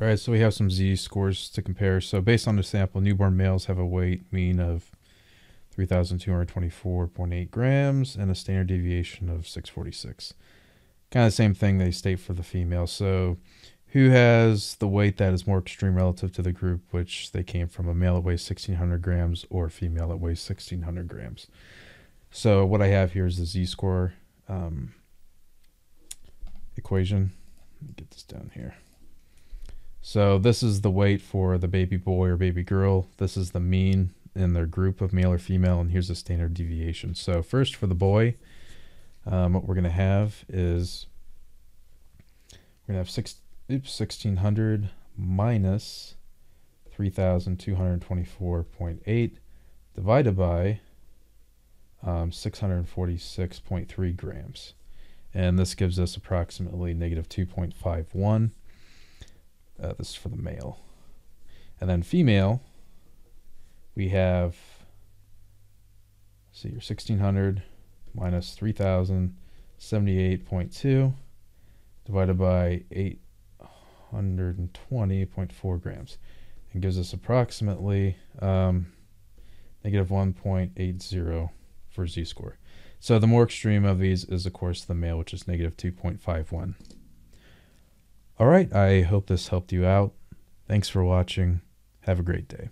All right, so we have some Z scores to compare. So based on the sample, newborn males have a weight mean of 3,224.8 grams and a standard deviation of 646. Kind of the same thing they state for the female. So who has the weight that is more extreme relative to the group, which they came from a male that weighs 1,600 grams or a female that weighs 1,600 grams. So what I have here is the Z-score um, equation. Let me get this down here. So this is the weight for the baby boy or baby girl. This is the mean in their group of male or female, and here's the standard deviation. So first for the boy, um, what we're going to have is we're going to have six, oops, 1600 minus 3224.8 divided by um, 646.3 grams. And this gives us approximately negative 2.51. Uh, this is for the male. And then female, we have, see, your 1600 minus 3078.2 divided by 820.4 grams and gives us approximately um, negative 1.80 for z score. So the more extreme of these is, of course, the male, which is negative 2.51. All right, I hope this helped you out. Thanks for watching. Have a great day.